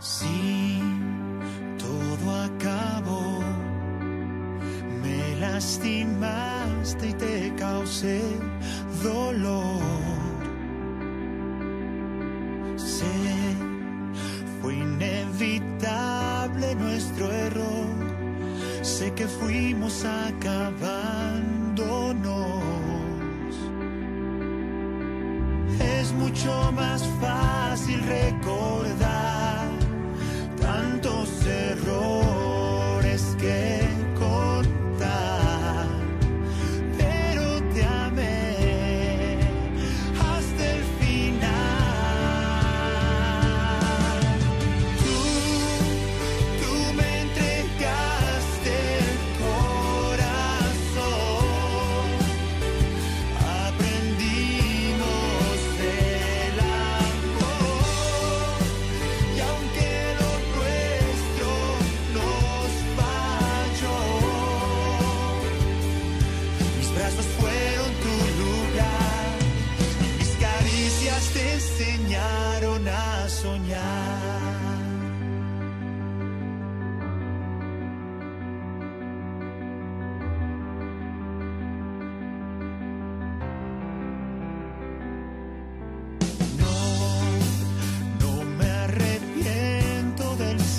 Sí, todo acabó. Me lastimaste y te causé dolor. Sé, fue inevitable nuestro error. Sé que fuimos acabándonos. Es mucho más fácil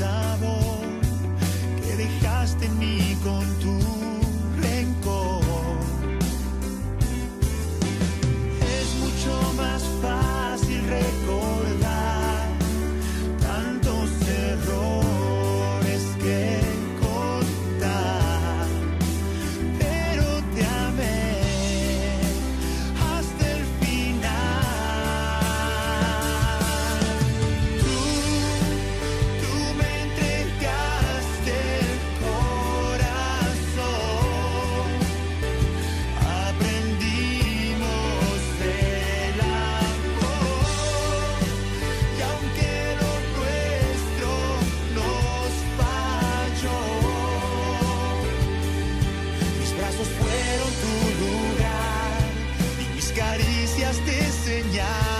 pasado que dejaste en mí con tu yeah.